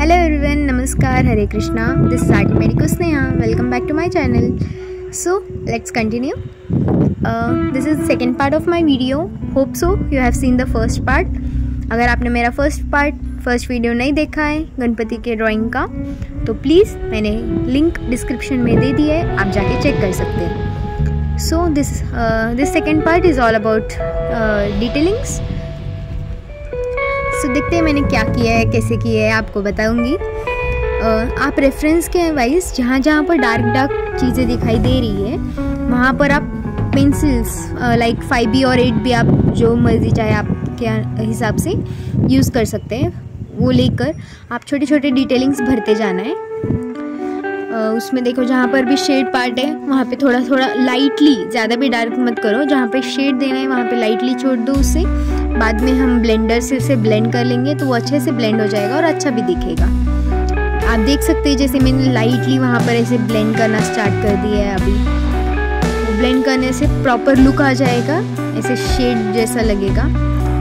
Hello everyone namaskar, Hare Krishna. This arty medico Sneha welcome back to my channel so let's continue this is second part of my video hope so you have seen the first part अगर आपने मेरा first part first video नहीं देखा है, गणपति के drawing का तो please मैंने लिंक डिस्क्रिप्शन में दे दी है, आप जाके चेक कर सकते हैं। So this this second part is all about detailings so so, देखते हैं मैंने क्या किया है कैसे किया है आपको बताऊँगी। आप रेफरेंस के वाइज जहाँ जहाँ पर डार्क डार्क चीज़ें दिखाई दे रही है वहाँ पर आप पेंसिल्स लाइक फाइव बी और एट बी आप जो मर्ज़ी चाहे आपके हिसाब से यूज़ कर सकते हैं। वो लेकर आप छोटे छोटे डिटेलिंग्स भरते जाना है। उसमें देखो जहाँ पर भी शेड पार्ट है वहाँ पे थोड़ा थोड़ा लाइटली ज़्यादा भी डार्क मत करो। जहाँ पे शेड देना है वहाँ पे लाइटली छोड़ दो उससे बाद में हम ब्लेंडर से उसे ब्लेंड कर लेंगे तो वो अच्छे से ब्लेंड हो जाएगा और अच्छा भी दिखेगा। आप देख सकते हैं जैसे मैंने लाइटली वहाँ पर ऐसे ब्लेंड करना स्टार्ट कर दिया है अभी। ब्लेंड करने से प्रॉपर लुक आ जाएगा, ऐसे शेड जैसा लगेगा,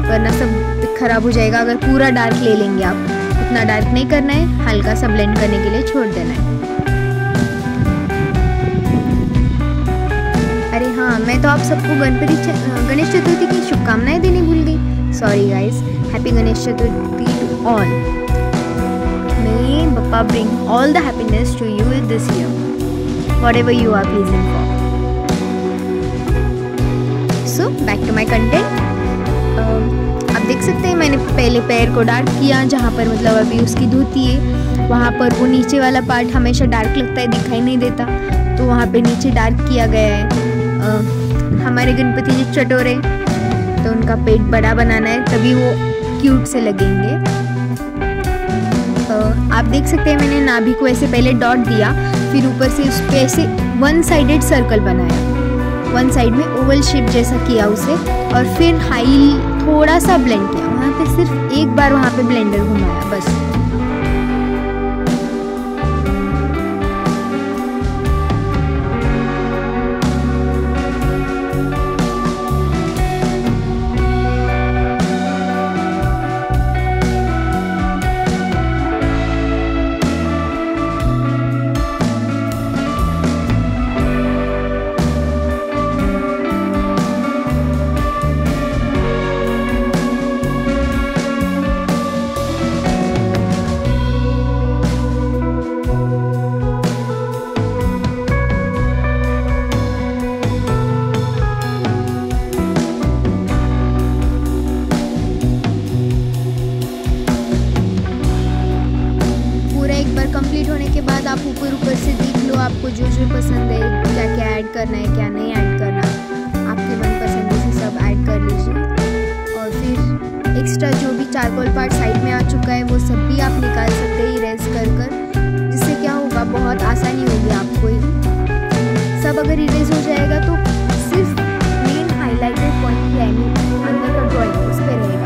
वरना सब खराब हो जाएगा। अगर पूरा डार्क ले लेंगे आप, उतना डार्क नहीं करना है, हल्का सा ब्लेंड करने के लिए छोड़ देना है। तो आप सबको गणपति गणेश चतुर्थी की शुभकामनाएँ देने भूल गई। Sorry guys happy Ganesh Chaturthi to all may Bappa bring all the happiness to you this year, whatever you are pleasing for. So back to my content. Uh, आप देख सकते हैं मैंने पहले पैर को डार्क किया जहाँ पर मतलब अभी उसकी धोती है। वहाँ पर वो नीचे वाला पार्ट हमेशा डार्क लगता है दिखाई नहीं देता। तो वहाँ पे नीचे डार्क किया गया है। हमारे गणपति जी चटोरे। तो उनका पेट बड़ा बनाना है, तभी वो क्यूट से लगेंगे। तो आप देख सकते हैं, मैंने नाभि को ऐसे पहले डॉट दिया, फिर ऊपर से उस पर ऐसे वन साइडेड सर्कल बनाया। वन साइड में ओवल शेप जैसा किया उसे, और फिर हाई थोड़ा सा ब्लेंड किया। वहाँ पे सिर्फ़ एक बार वहाँ पे ब्लेंडर घुमाया, बस। ऊपर से देख लो आपको जो जो पसंद है, क्या क्या ऐड करना है, क्या नहीं ऐड करना। आपके मनपसंद से सब ऐड कर लीजिए। और फिर एक्स्ट्रा जो भी चारकोल पार्ट साइड में आ चुका है, वो सब भी आप निकाल सकते हैं इरेज कर कर। जिससे क्या होगा, बहुत आसानी होगी आपको ही। सब अगर इरेज हो जाएगा तो सिर्फ़ मेन हाईलाइटेड पॉइंट यानी अंदर का ड्रॉइंग उस पर रहेगा।